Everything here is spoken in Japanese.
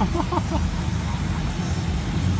ハハハハ!